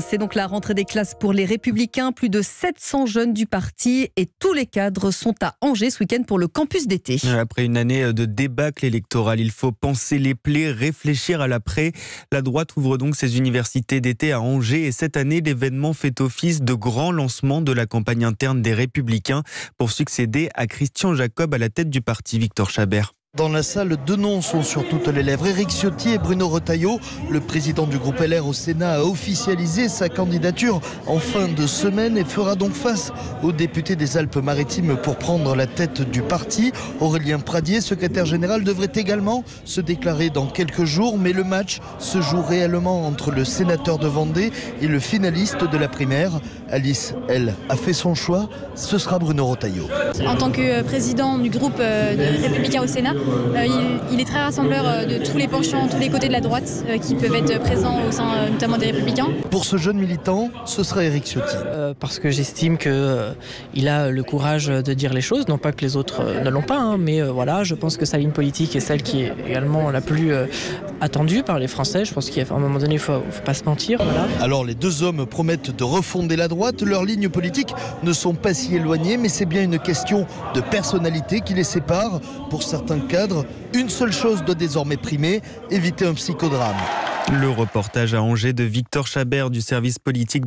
C'est donc la rentrée des classes pour les Républicains. Plus de 700 jeunes du parti et tous les cadres sont à Angers ce week-end pour le campus d'été. Après une année de débâcle électoral, il faut penser les plaies, réfléchir à l'après. La droite ouvre donc ses universités d'été à Angers et cette année, l'événement fait office de grand lancement de la campagne interne des Républicains pour succéder à Christian Jacob à la tête du parti Victor Chabert. Dans la salle, deux noms sont sur toutes les lèvres. Éric Ciotti et Bruno Retailleau. Le président du groupe LR au Sénat a officialisé sa candidature en fin de semaine et fera donc face aux députés des Alpes-Maritimes pour prendre la tête du parti. Aurélien Pradier, secrétaire général, devrait également se déclarer dans quelques jours, mais le match se joue réellement entre le sénateur de Vendée et le finaliste de la primaire. Alice, elle, a fait son choix. Ce sera Bruno Retailleau. En tant que président du groupe euh, de Républicains au Sénat, euh, il, il, est très rassembleur euh, de tous les penchants, tous les côtés de la droite euh, qui peuvent être présents au sein euh, notamment des Républicains. Pour ce jeune militant, ce sera Éric Ciotti. Euh, parce que j'estime qu'il euh, a le courage de dire les choses, non pas que les autres ne l'ont pas, hein, mais voilà, je pense que sa ligne politique est celle qui est également la plus attendue par les Français. Je pense qu'à un moment donné, il ne faut, faut, pas se mentir. Voilà. Alors les deux hommes promettent de refonder la droite. Leurs lignes politiques ne sont pas si éloignées, mais c'est bien une question de personnalité qui les sépare. Pour certains une seule chose doit désormais primer, éviter un psychodrame. Le reportage à Angers de Victor Chabert du service politique